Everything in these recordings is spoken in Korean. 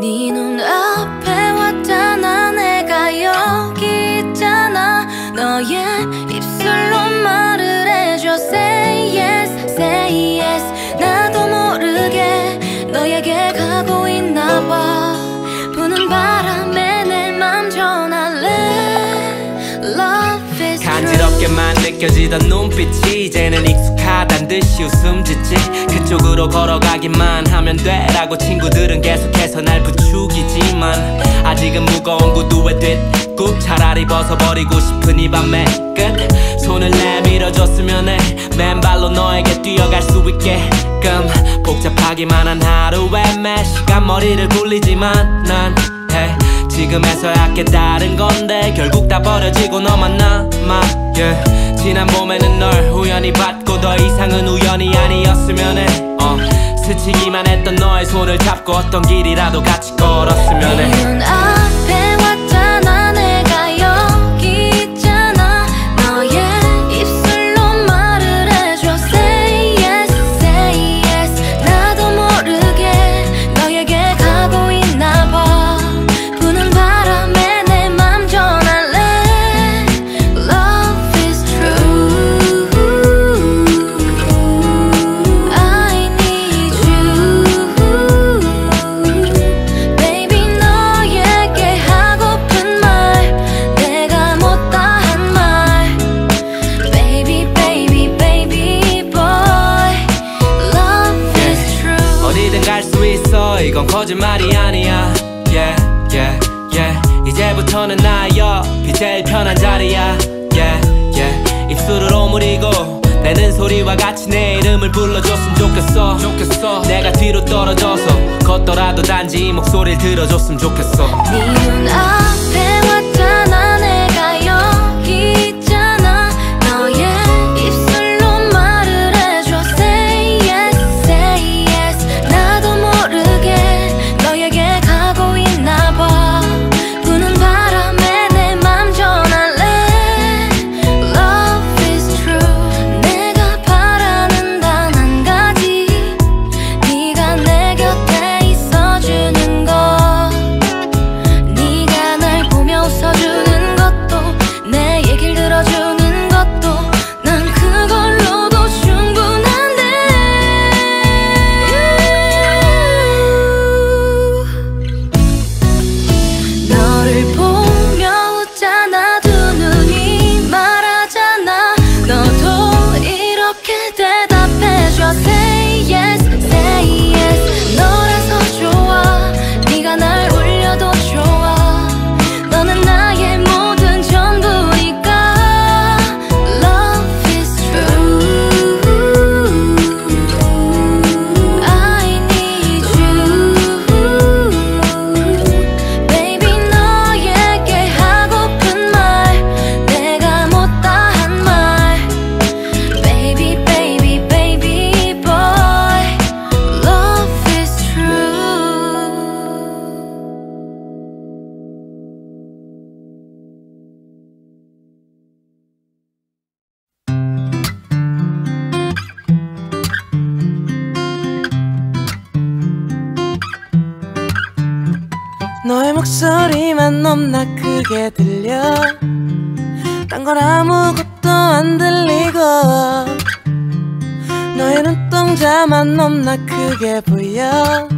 네 눈앞에 왔잖아. 내가 여기 있잖아. 너의 입술로 말을 해줘. Say 나도 모르게 너에게 가고 있나 봐. 부는 바람에 내 맘 전할래? Love is 간지럽게만 느껴지던 눈빛이 이제는 익숙하단 듯이 웃음 짓지. 그쪽으로 걸어가기만 하면 돼 라고 친구들은 계속해서 날 부추기지만 아직은 무거운 구두에 뒷굽 차라리 벗어버리고 싶은 이 밤의 끝. 손을 내밀어줬으면 해 맨발로 너에게 뛰어갈 수 있게끔 복잡하기만 한 하루에 매 시간 머리를 굴리지만 난 hey, 지금에서야 깨달은 건데 결국 다 버려지고 너만 남아. Yeah. 지난 봄에는 널 우연히 봤고 더 이상은 우연이 아니었으면 해 어, 스치기만 했던 너의 손을 잡고 어떤 길이라도 같이 걸었으면 해 같이 내 이름을 불러줬으면 좋겠어. 좋겠어. 내가 뒤로 떨어져서 걷더라도 단지 이 목소리를 들어줬으면 좋겠어. 네 눈앞에 아무것도 안 들리고 너의 눈동자만 넘나 크게 보여.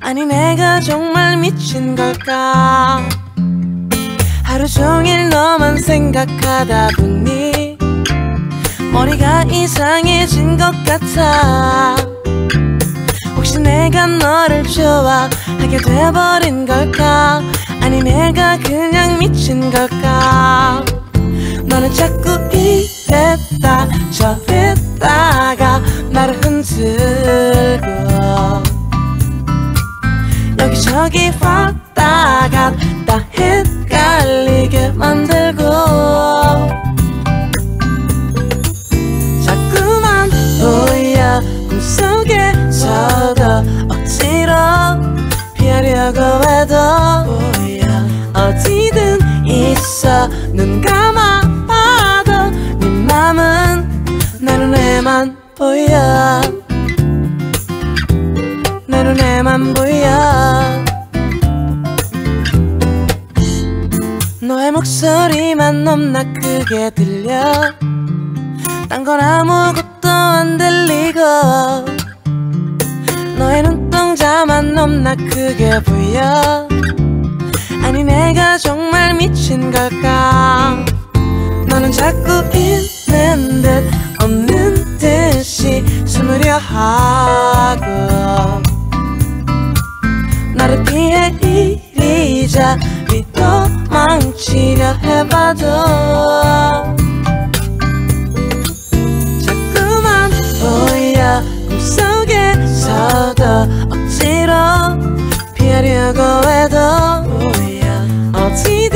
아니 내가 정말 미친 걸까? 하루 종일 너만 생각하다 보니 머리가 이상해진 것 같아. 혹시 내가 너를 좋아하게 돼버린 걸까? 아니 내가 그냥 미친 걸까? 너는 자꾸 이랬다. 저랬다가 나를 흔들고. 여기저기 왔다 갔다 헷갈리게 만들고. 자꾸만 보여 꿈속에서도 억지로 피하려고 해도 보여 어디든 있어. 눈 감아 눈에만 보여. 내 눈에만 보여. 너의 목소리만 넘나 크게 들려. 딴 건 아무것도 안 들리고. 너의 눈동자만 넘나 크게 보여. 아니 내가 정말 미친 걸까? 너는 자꾸 있는 듯 듯이 숨으려 하고. 나를 피해 이리저리 도망치려 해봐도. 자꾸만 보여 꿈속에서도 억지로 피하려고 해도. 어디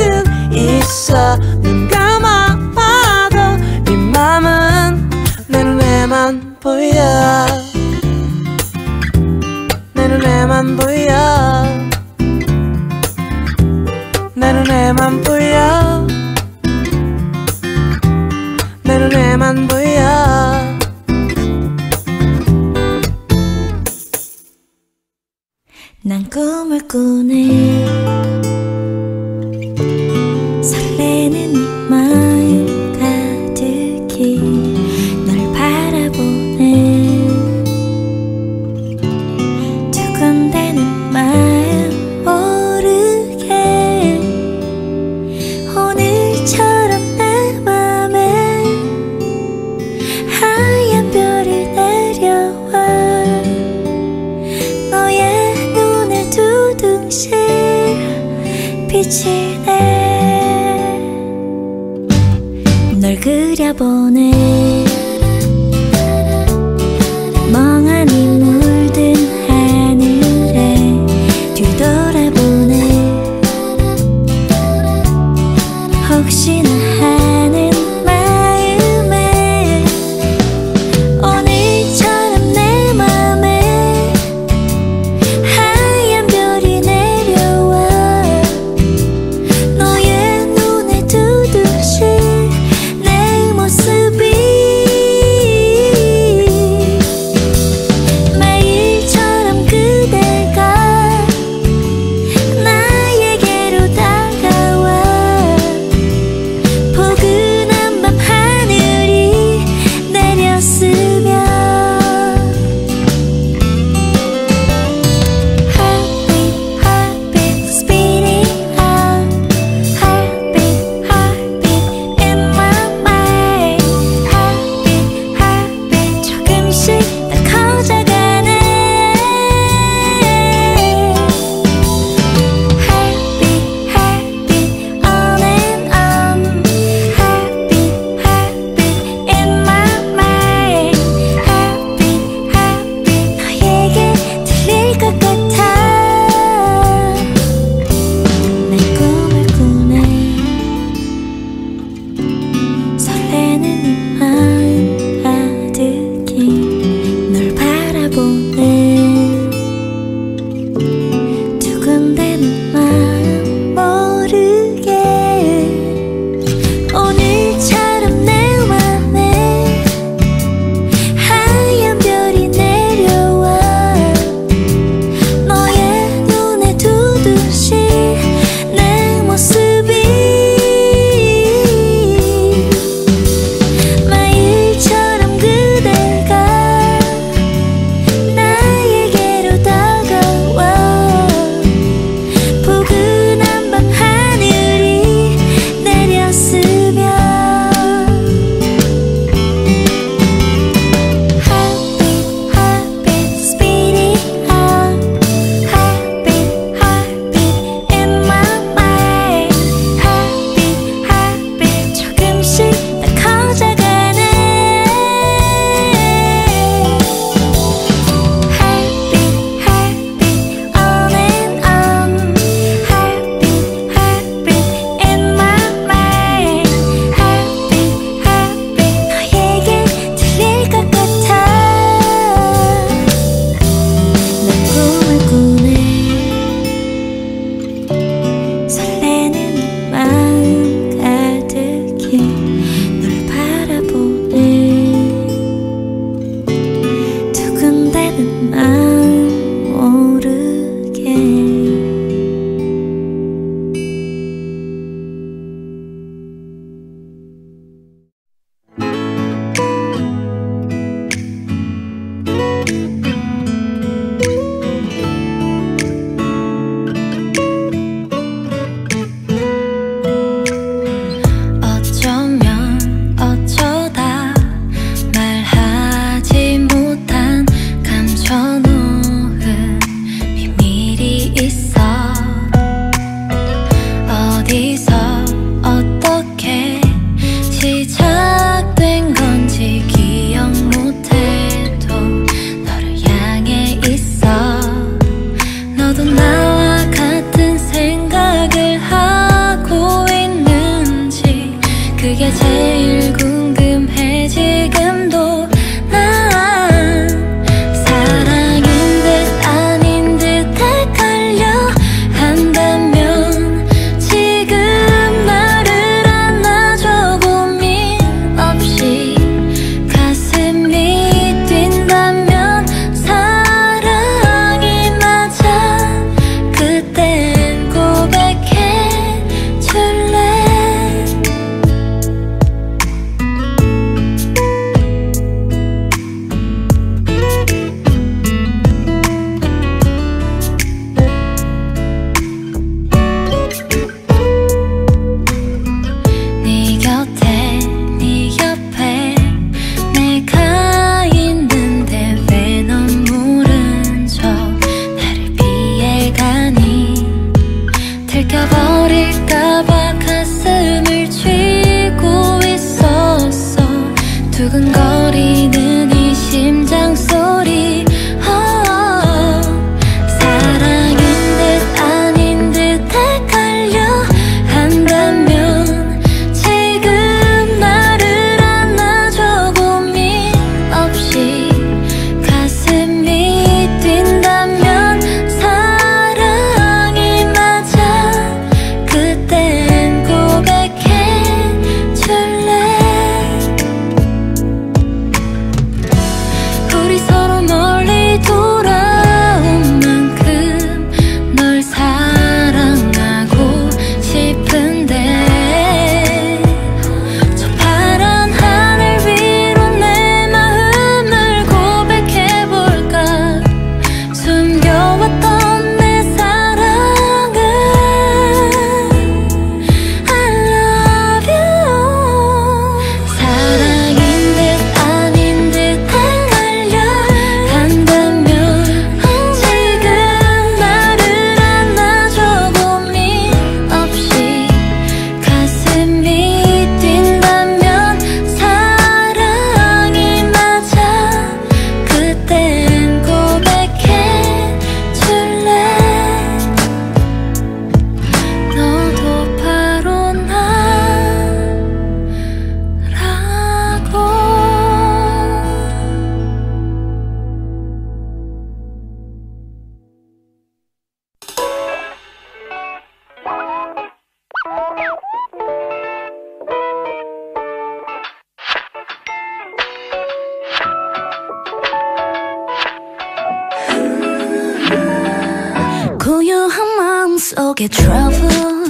속에 trouble.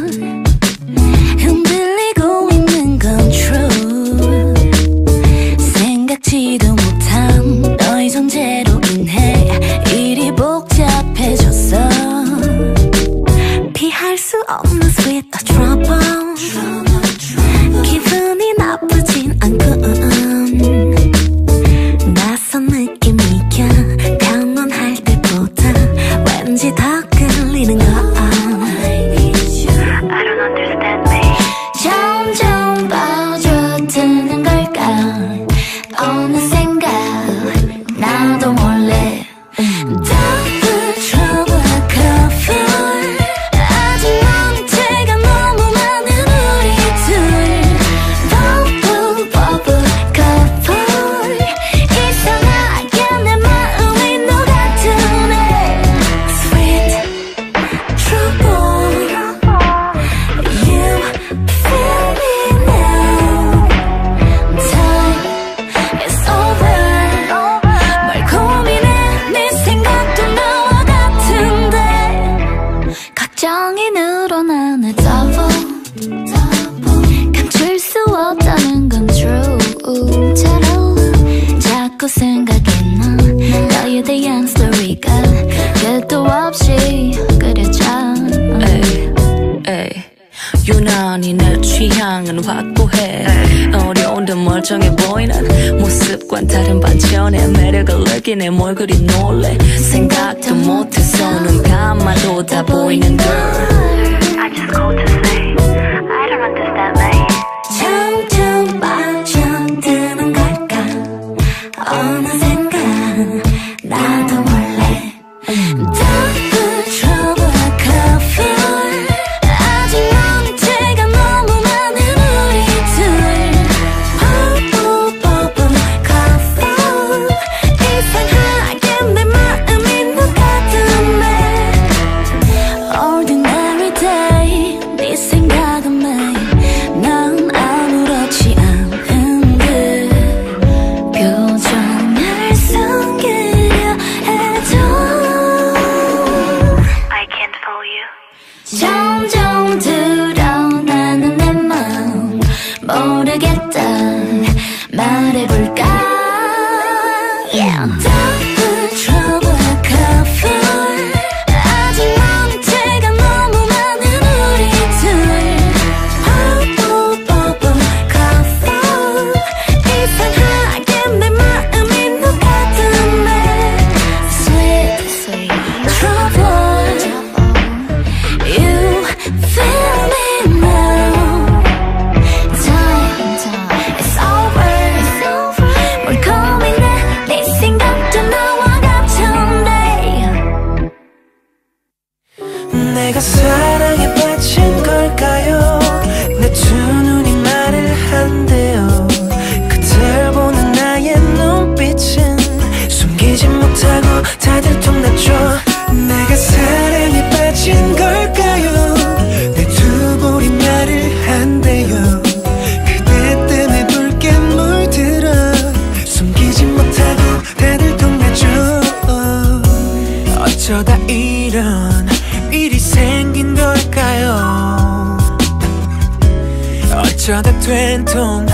어쩌다 된통.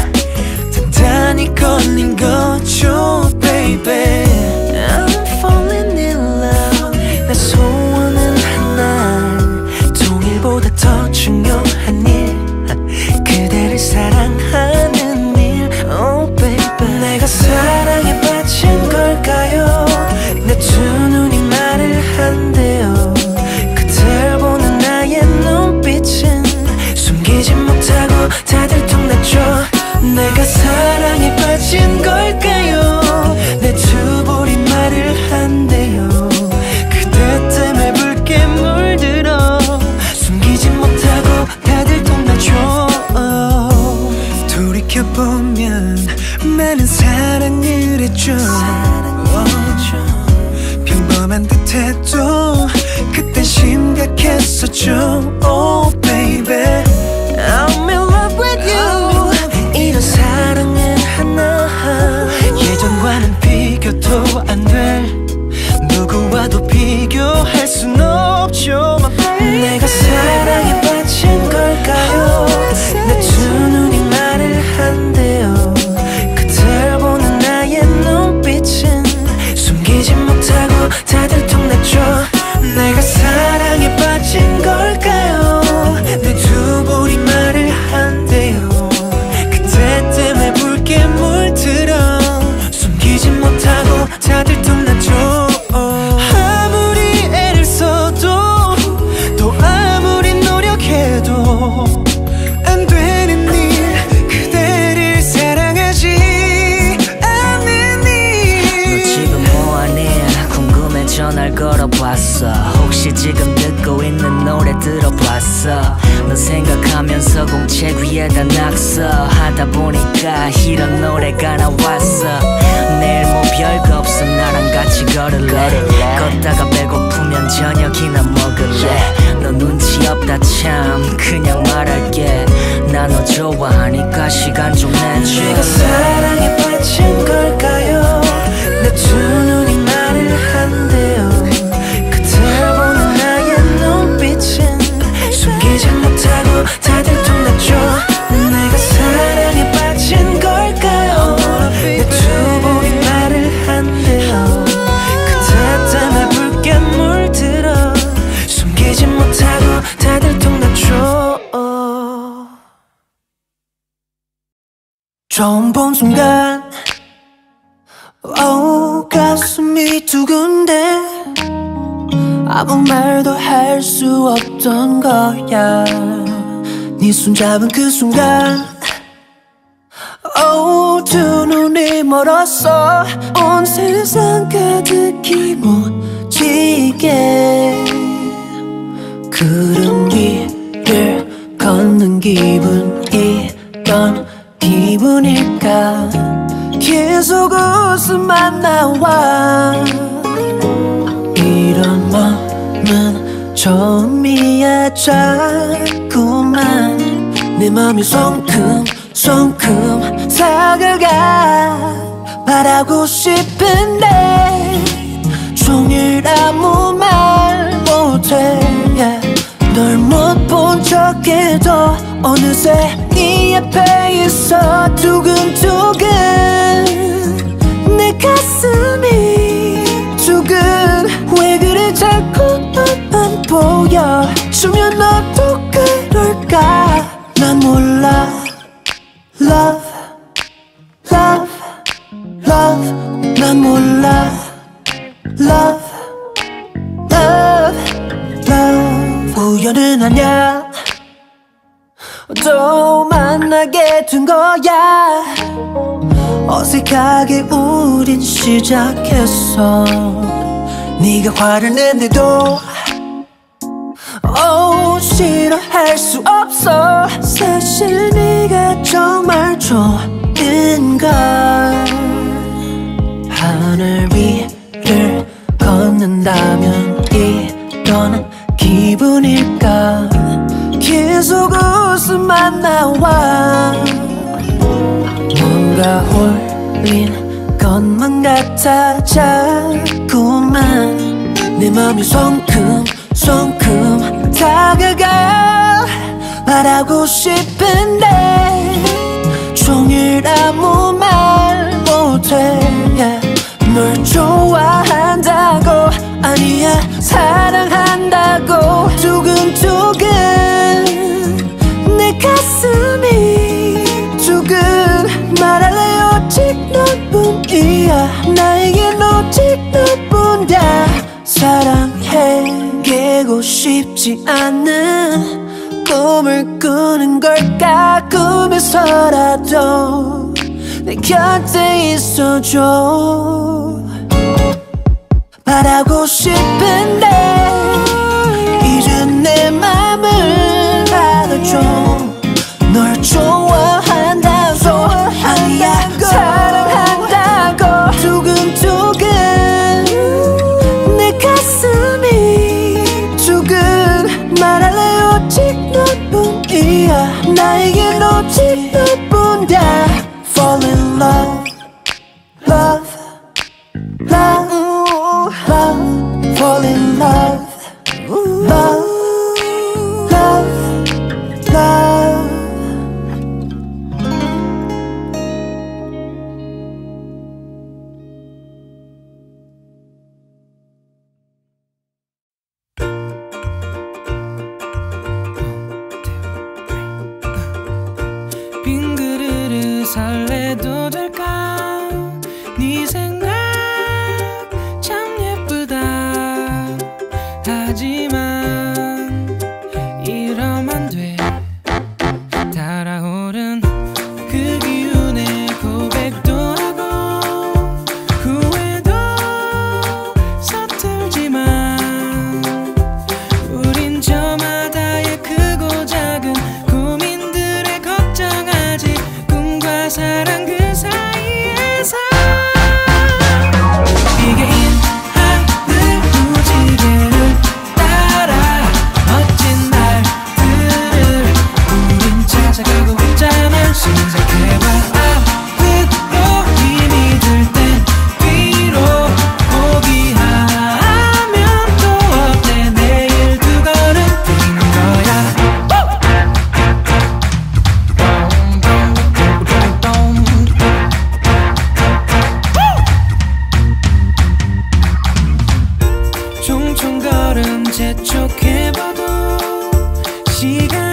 단단히 꺼낸 거죠 baby. 들어봤어. 혹시 지금 듣고 있는 노래 들어봤어? 너 생각하면서 공책 위에다 낙서. 하다 보니까 이런 노래가 나왔어. 내일 뭐 별거 없어. 나랑 같이 걸을래? 걷다가 배고프면 저녁이나 먹을래? 너 눈치 없다 참. 그냥 말할게. 나 너 좋아하니까 시간 좀 내줘. 내가 사랑에 빠진 걸까요? 내두 눈 다들 통났죠. 내가 사랑에 빠진 걸까요? 내두 볼이 말을 한대요. 그대 때문에 붉게 물들어. 숨기지 못하고 다들 통났죠. 처음 본 순간 오 가슴이 두근데 아무 말도 할 수 없던 거야 네 손잡은 그 순간. 오두 눈이 멀었어. 온 세상 가득히 못지게. 구름 위를 걷는 기분이던 기분일까? 계속 웃음만 나와. 이런 맘은 처음이야 자꾸만. 내 맘이 성큼 성큼 다가가 말하고 싶은데 종일 아무 말 못해. 널못 본 척해도 어느새 네 옆에 있어. 두근두근 보여 주면 너도 그럴까? 난 몰라. Love love love. 난 몰라. Love love love. 우연은 아냐 또 만나게 된 거야. 어색하게 우린 시작했어. 네가 화를 낸데도 오 싫어 할 수 없어. 사실 네가 정말 좋은 걸 하늘 위를 걷는다면 이런 기분일까? 계속 웃음만 나와. 뭔가 홀린 것만 같아. 자꾸만 내 맘이 성큼 성큼 다가가 말하고 싶은데 종일 아무 말 못해. 널 좋아한다고 아니야 사랑한다고 두근두근 내 가슴이 두근 말할래 오직 너뿐이야. 나에겐 오직 너뿐이야. 사랑해 깨고 싶지 않은 꿈을 꾸는 걸까? 꿈에서라도 내 곁에 있어줘. 말하고 싶은데 이제 내맘 네가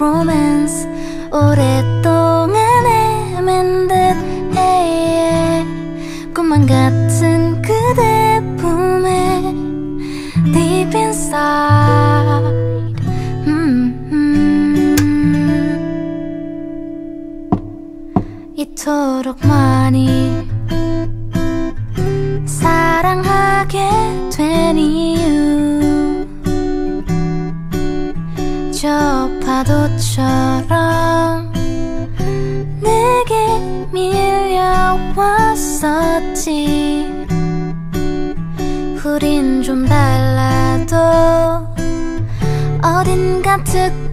romance 오랫동안 헤맨 듯 hey, yeah. 꿈만 같은 그대 품에 deep inside 음, 음. 이토록 많이 쓱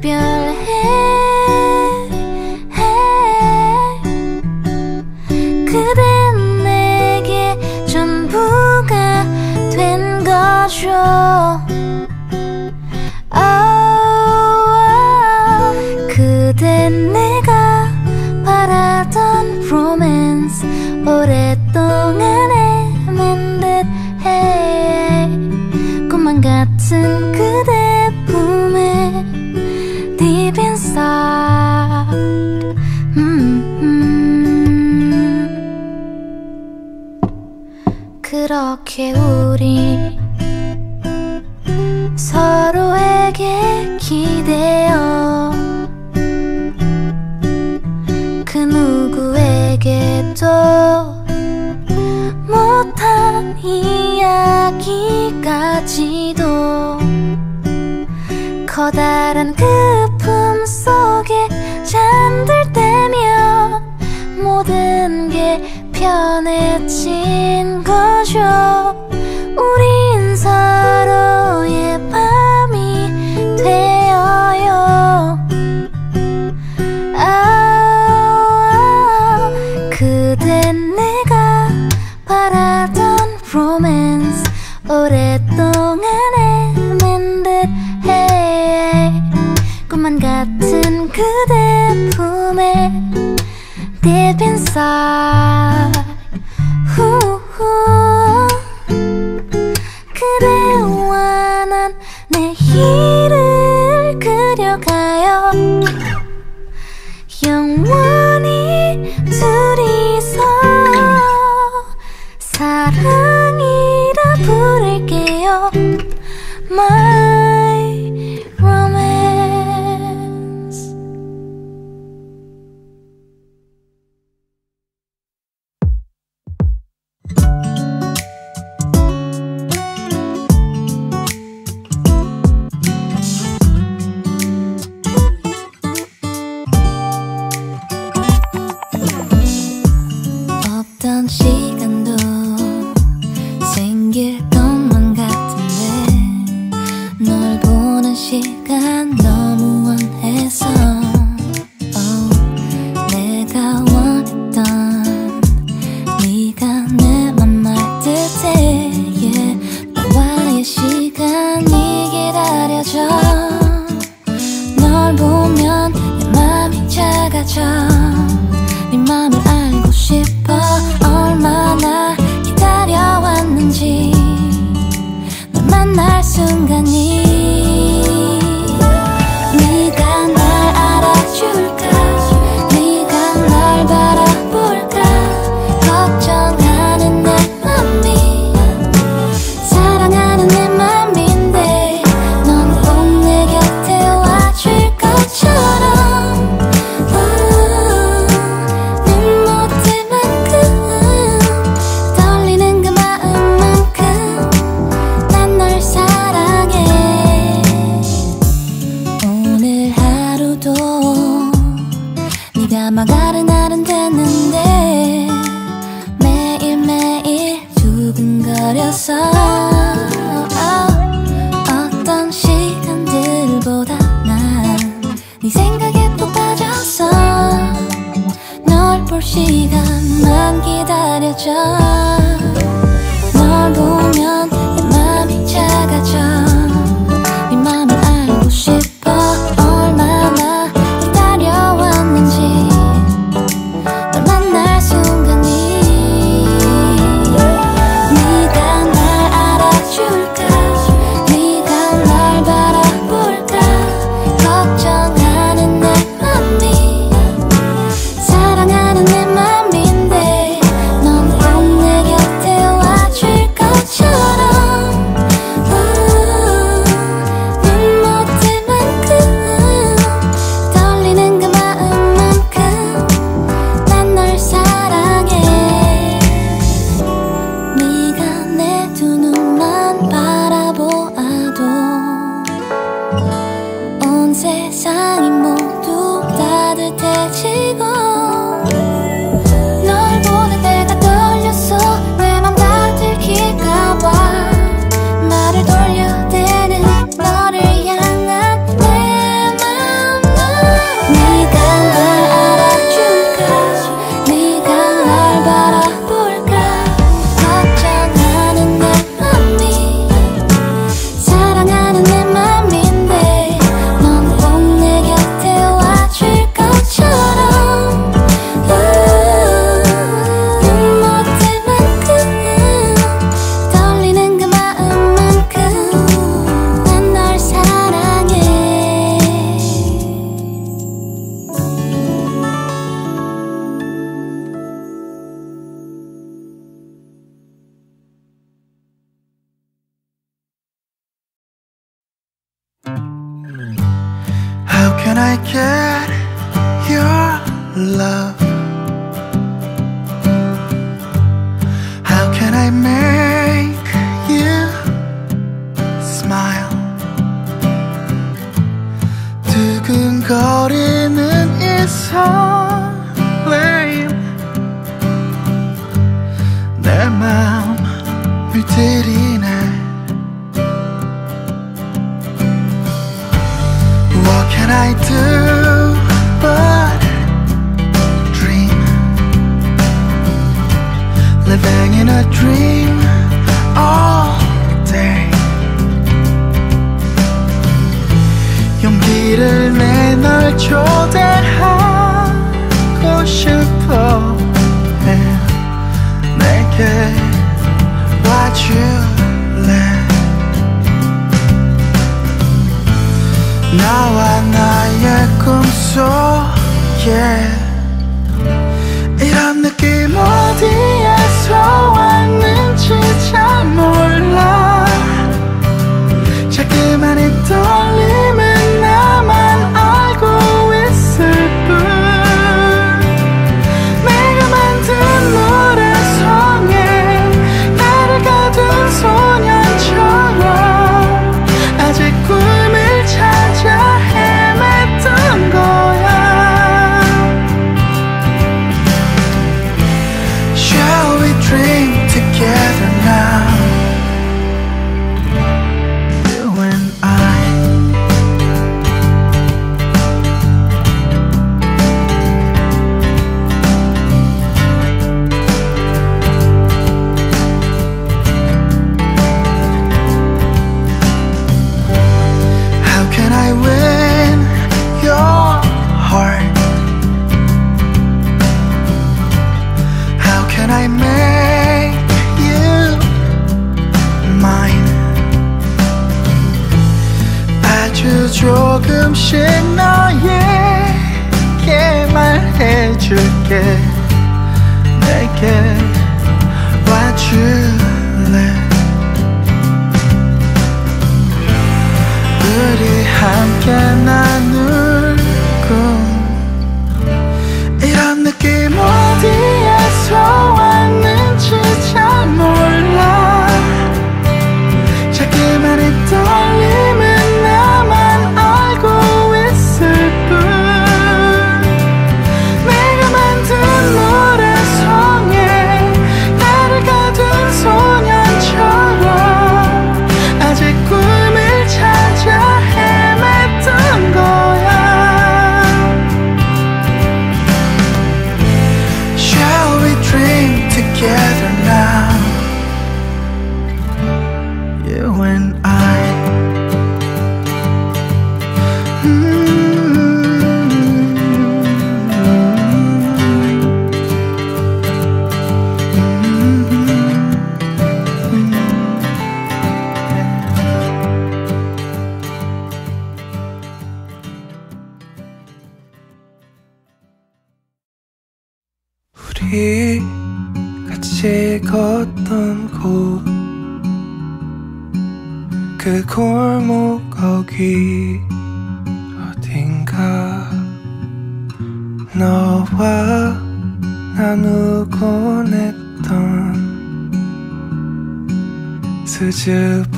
수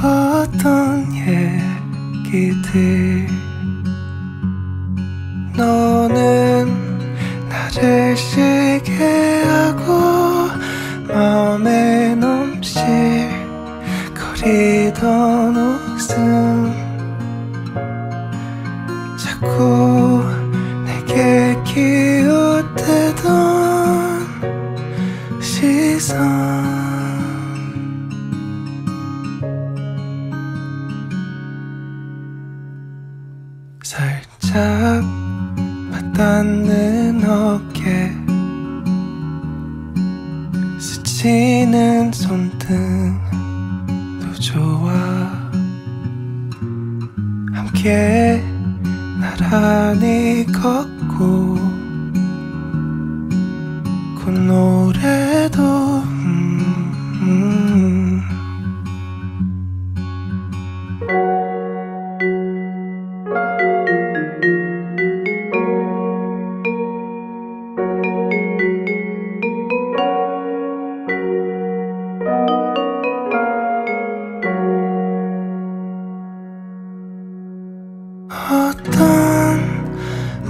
어떤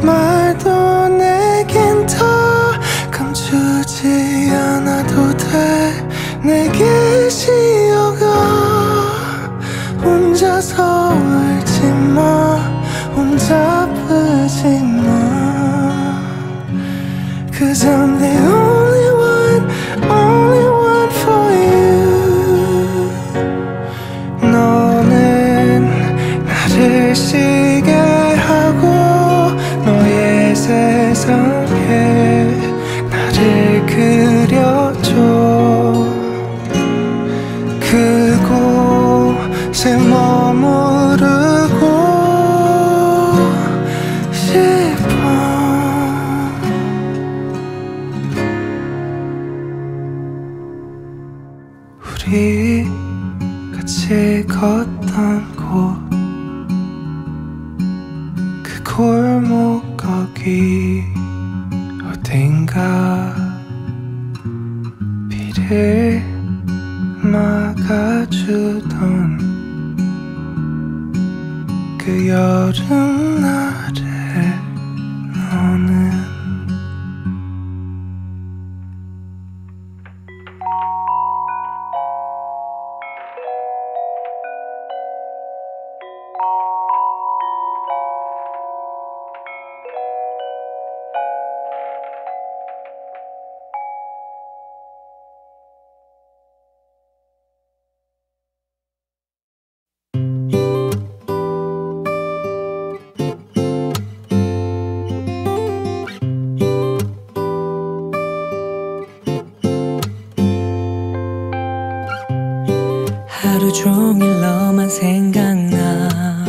말 하루 종일 너만 생각나.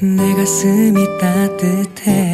내 가슴이 따뜻해.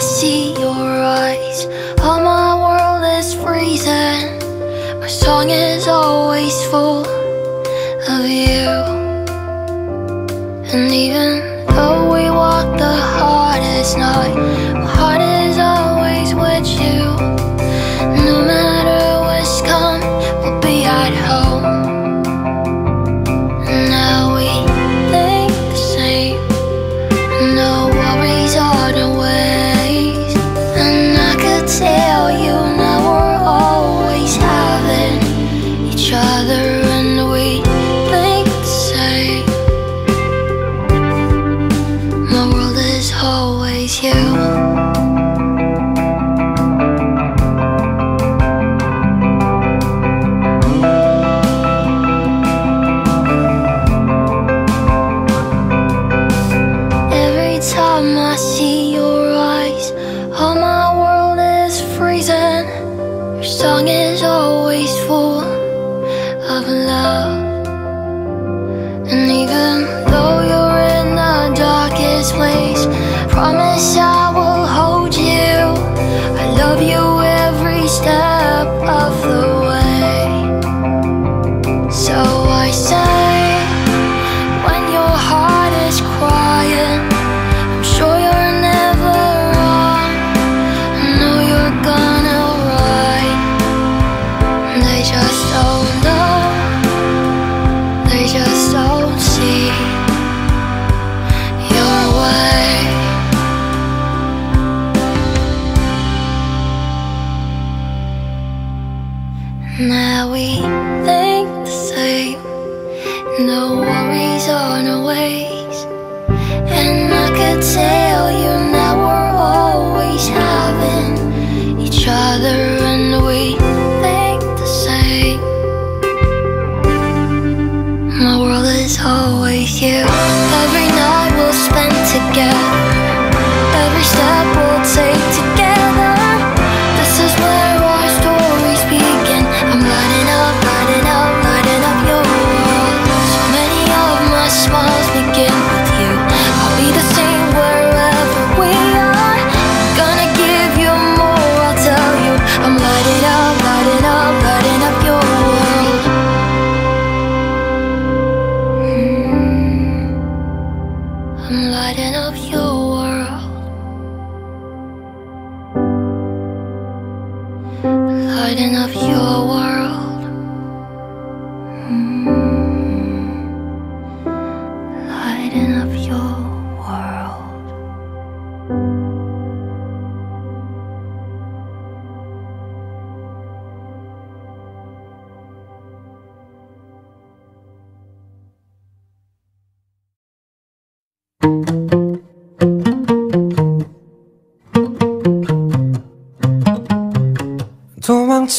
し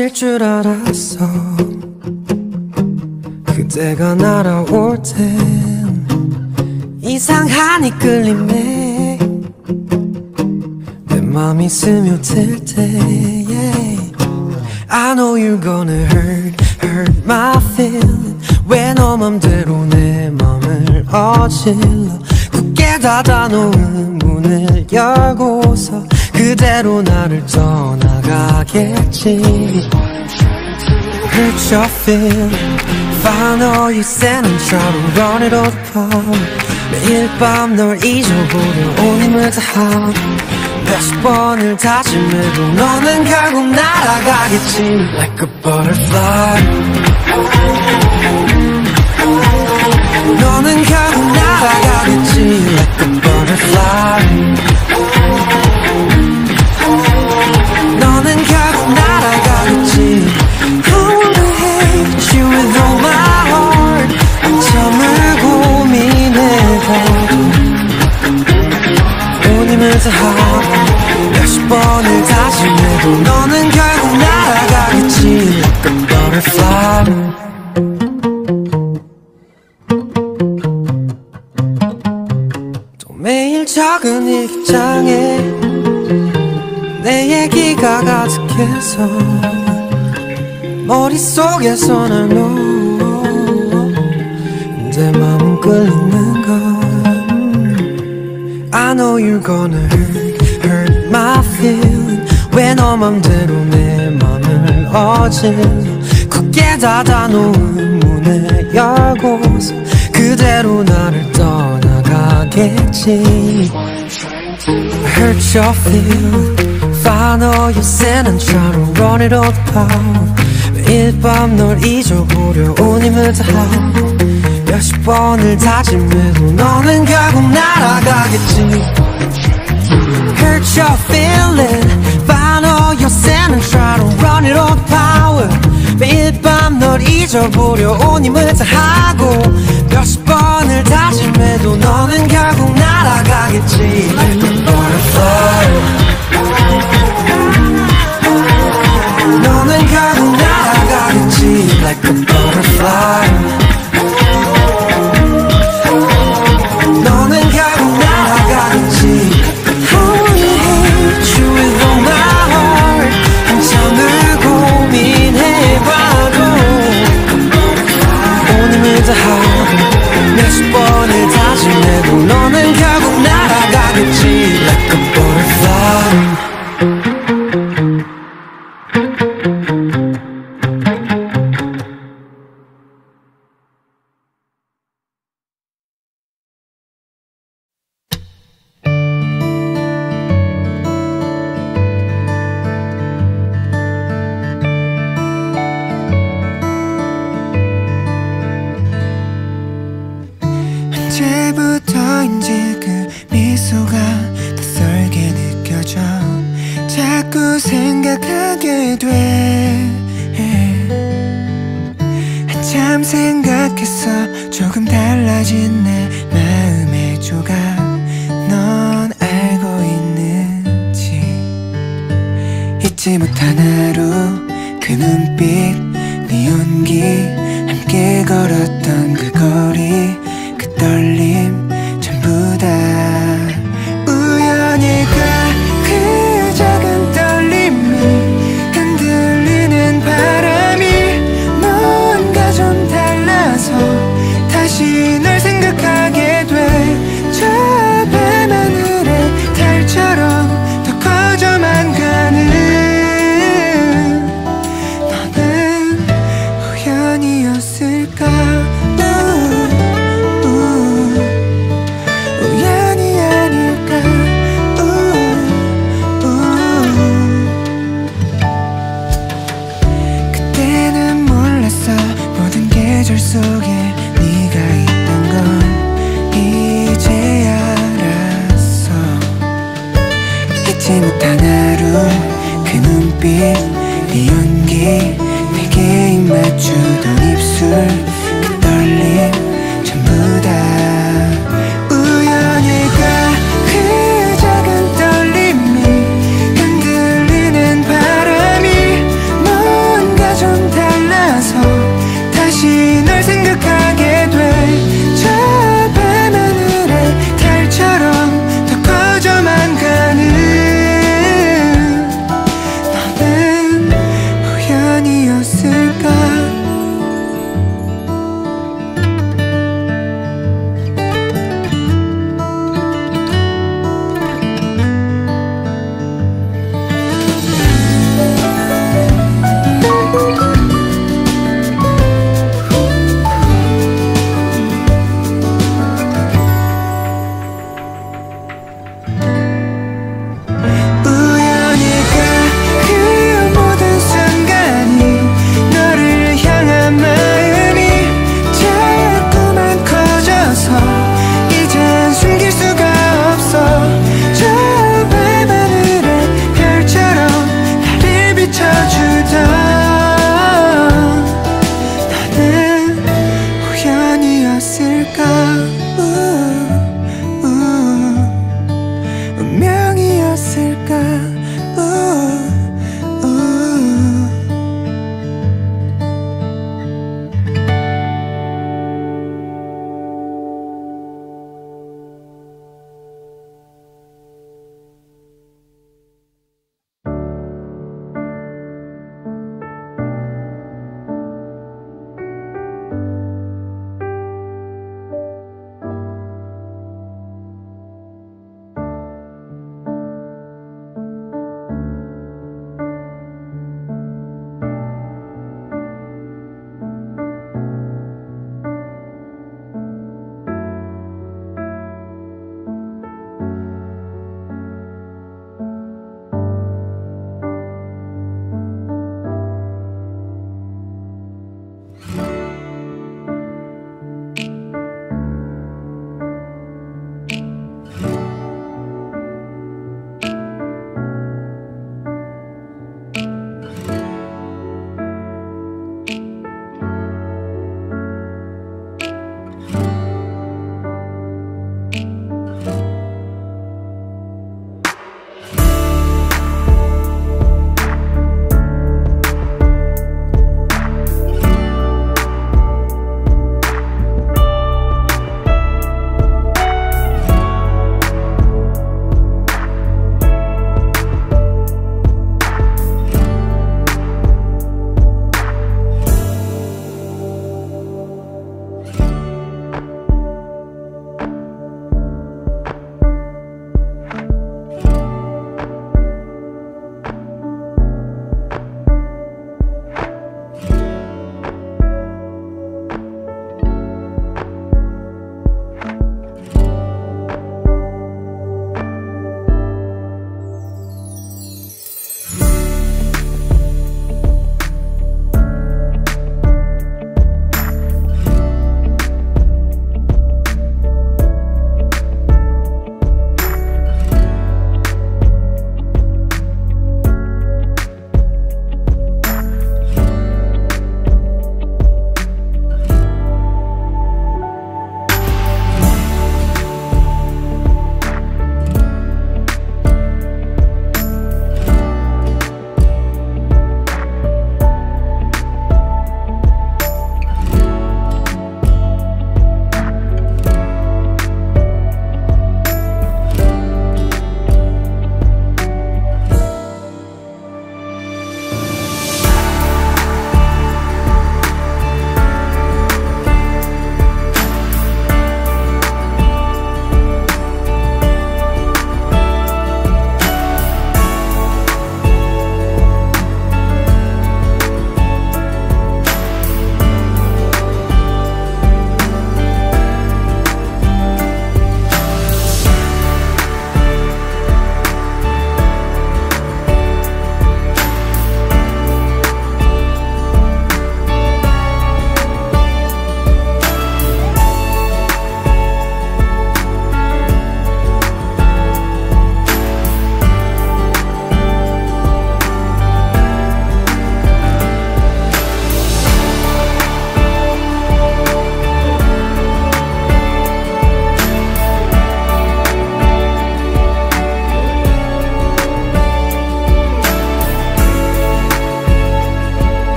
도망칠 줄 알았어 그대가 날아올 땐 이상한 이끌림에 내 맘이 스며들 때 yeah. I know you're gonna hurt, hurt my feeling 왜 너 맘대로 내 맘을 어질러 굳게 닫아놓은 문을 열고서 그대로 나를 떠나가겠지 Hurt your feeling Find all you send and try to run it all apart 매일 밤 널 잊어보려 온 힘을 다하고 몇십 번을 다짐해도 너는 결국 날아가겠지 Like a butterfly 너는 결국 날아가겠지 Like a butterfly 몇십 번을 다짐해도 너는 결국 날아가겠지 Like butterfly 또 매일 적은 일기장에 내 얘기가 가득해서 머릿속에서 날 놓아 내 맘은 끌리는 건 I know you're gonna hurt, hurt my feeling 왜 너 맘대로 내 맘을 어질러 굳게 닫아놓은 문을 열고서 그대로 나를 떠나가겠지 hurt your feeling all your sin and try to run it all apart 매일 밤 널 잊어보려 온 힘을 다하고 몇십 번을 다짐해도 너는 결국 날아가겠지 Hurt your feeling all your sin and try to run it all power 매일 밤 널 잊어보려 온 힘을 다하고 몇십 번을 다짐해도 너는 결국 날아가겠지 Like a butterfly 너는 결국 날아가겠지 Like a butterfly 다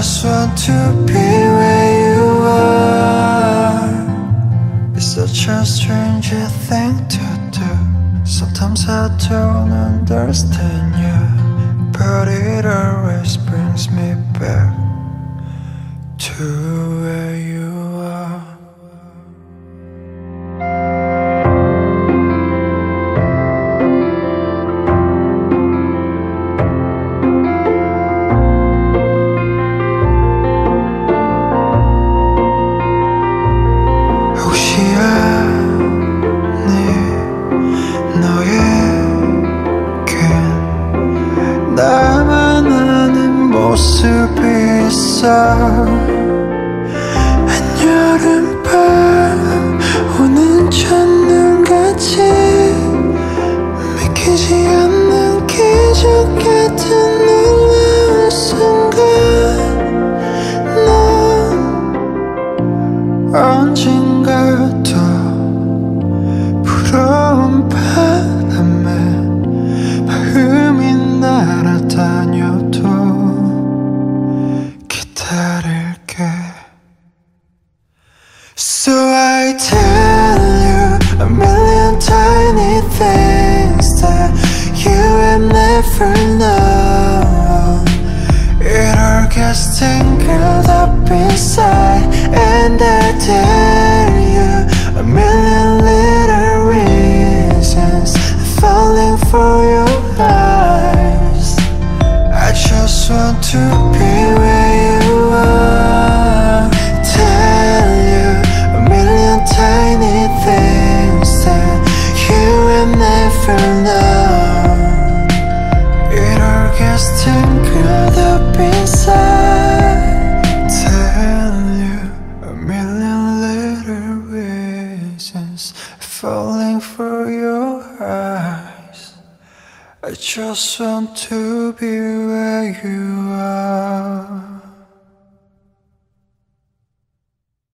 just want to be where you are. It's such a strange thing to do. Sometimes I don't understand you But it always